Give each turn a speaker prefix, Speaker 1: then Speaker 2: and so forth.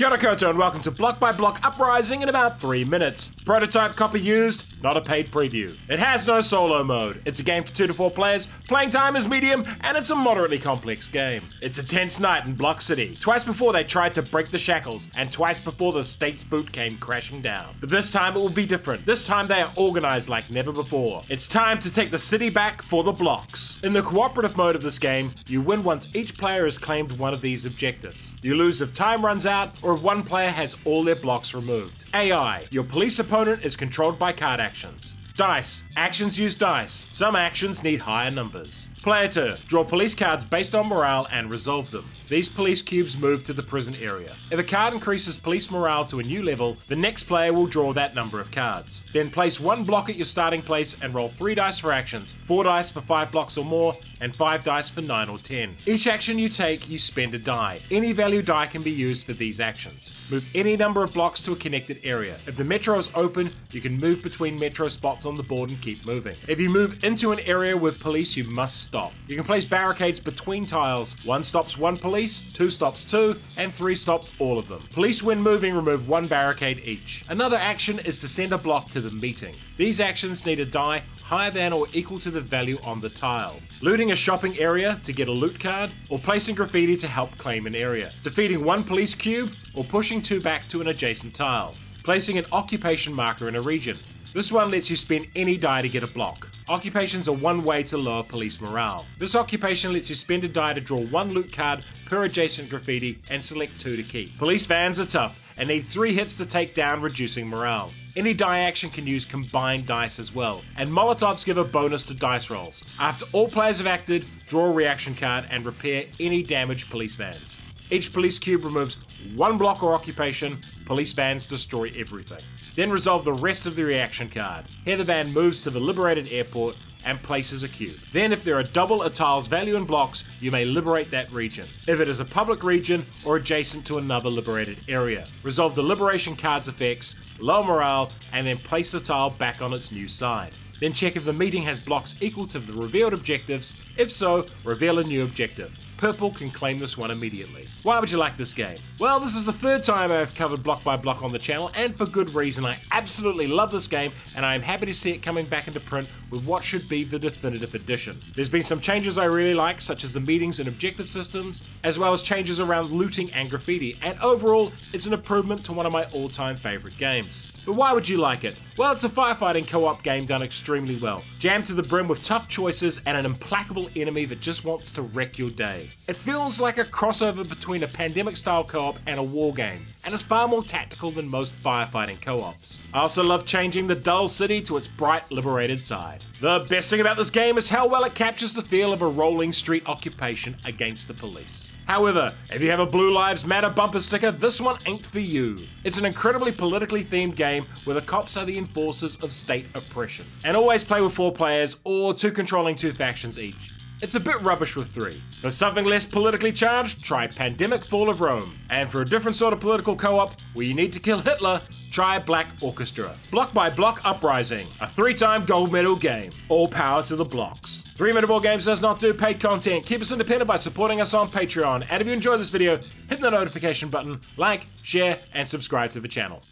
Speaker 1: Kia ora koutou and welcome to Bloc by Bloc Uprising in about 3 minutes. Prototype copy used, not a paid preview. It has no solo mode. It's a game for 2 to 4 players, playing time is medium, and it's a moderately complex game. It's a tense night in Block City. Twice before they tried to break the shackles, and twice before the state's boot came crashing down. But this time it will be different. This time they are organized like never before. It's time to take the city back for the blocks. In the cooperative mode of this game, you win once each player has claimed one of these objectives. You lose if time runs out, or if one player has all their blocks removed. AI. Your police opponent is controlled by card actions. Dice. Actions use dice. Some actions need higher numbers. Player 2. Draw police cards based on morale and resolve them. These police cubes move to the prison area. If a card increases police morale to a new level, the next player will draw that number of cards. Then place one block at your starting place and roll 3 dice for actions, 4 dice for 5 blocks or more, and 5 dice for 9 or 10. Each action you take, you spend a die. Any value die can be used for these actions. Move any number of blocks to a connected area. If the metro is open, you can move between metro spots on the board and keep moving. If you move into an area with police, you must stop. You can place barricades between tiles. One stops one police, two stops two, and three stops all of them. Police when moving remove one barricade each. Another action is to send a block to the meeting. These actions need a die higher than or equal to the value on the tile. Looting a shopping area to get a loot card, or placing graffiti to help claim an area. Defeating one police cube, or pushing two back to an adjacent tile. Placing an occupation marker in a region. This one lets you spend any die to get a block. Occupations are one way to lower police morale. This occupation lets you spend a die to draw one loot card per adjacent graffiti and select two to keep. Police vans are tough and need three hits to take down, reducing morale. Any die action can use combined dice as well, and Molotovs give a bonus to dice rolls. After all players have acted, draw a reaction card and repair any damaged police vans. Each police cube removes one block or occupation, police vans destroy everything. Then resolve the rest of the reaction card. Here the van moves to the liberated airport and places a cube. Then if there are double a tile's value in blocks, you may liberate that region. If it is a public region or adjacent to another liberated area. Resolve the liberation card's effects, low morale, and then place the tile back on its new side. Then check if the meeting has blocks equal to the revealed objectives. If so, reveal a new objective. Purple can claim this one immediately. Why would you like this game? Well, this is the third time I've covered Bloc by Bloc on the channel, and for good reason. I absolutely love this game, and I am happy to see it coming back into print with what should be the definitive edition. There's been some changes I really like, such as the meetings and objective systems, as well as changes around looting and graffiti, and overall, it's an improvement to one of my all-time favorite games. But why would you like it? Well, it's a firefighting co-op game done extremely well, jammed to the brim with tough choices and an implacable enemy that just wants to wreck your day. It feels like a crossover between a pandemic-style co-op and a war game, and is far more tactical than most firefighting co-ops. I also love changing the dull city to its bright, liberated side. The best thing about this game is how well it captures the feel of a rolling street occupation against the police. However, if you have a Blue Lives Matter bumper sticker, this one ain't for you. It's an incredibly politically themed game where the cops are the enforcers of state oppression. And always play with four players or two controlling two factions each. It's a bit rubbish with three. For something less politically charged, try Pandemic Fall of Rome. And for a different sort of political co-op, where you need to kill Hitler, try Black Orchestra. Bloc by Bloc Uprising, a three-time gold medal game. All power to the blocks. 3 Minute Board Games does not do paid content. Keep us independent by supporting us on Patreon. And if you enjoyed this video, hit the notification button, like, share, and subscribe to the channel.